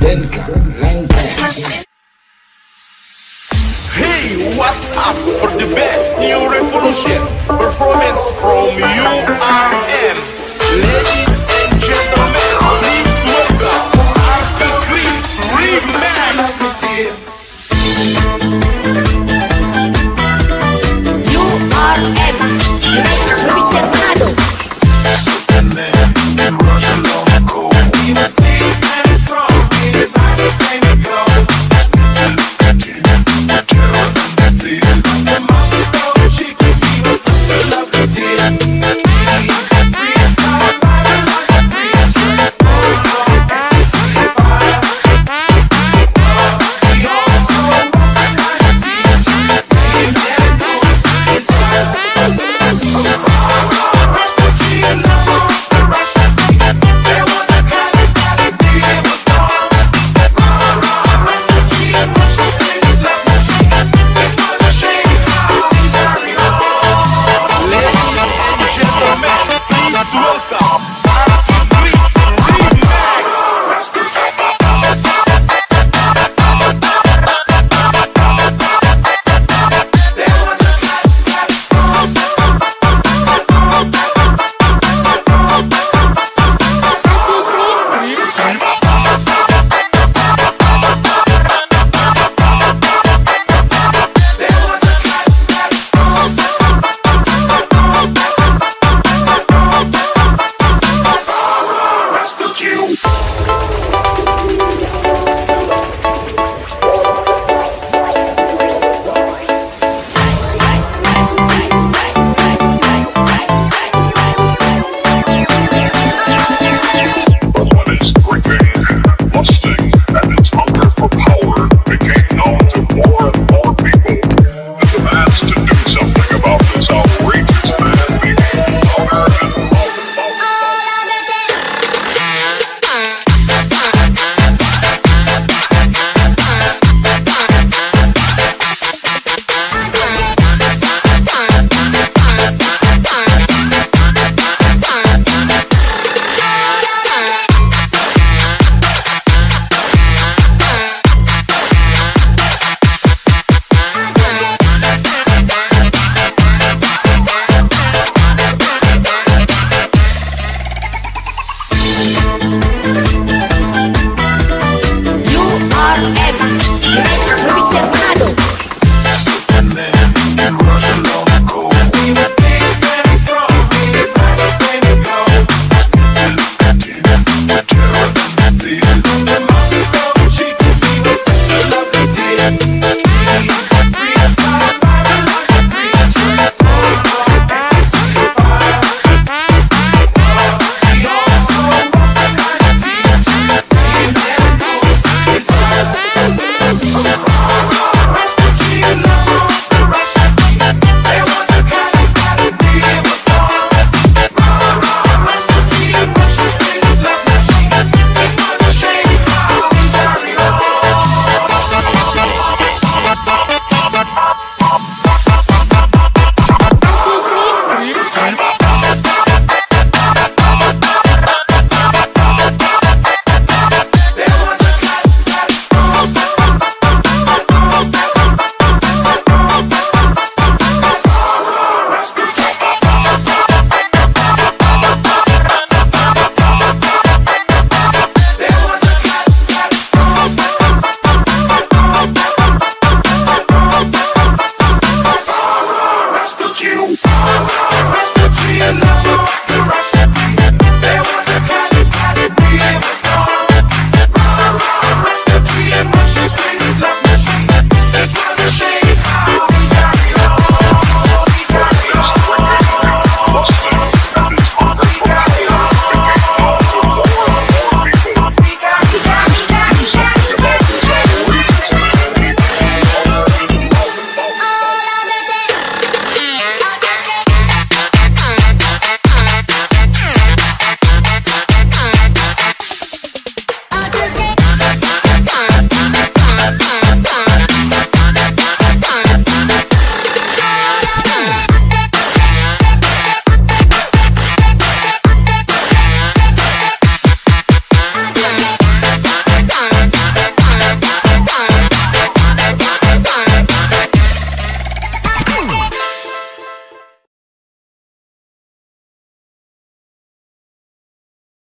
Denka, Lankas. Hey, what's up for the best new revolution performance from you?